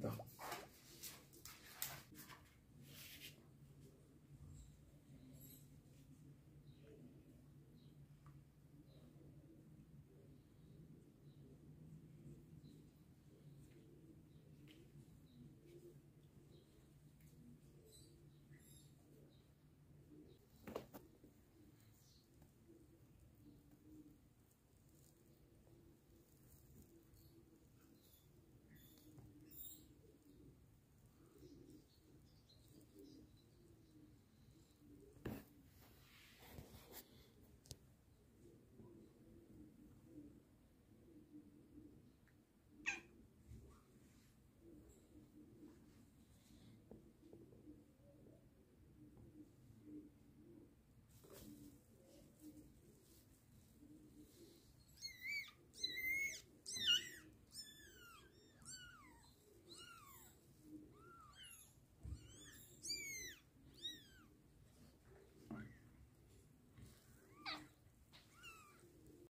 No.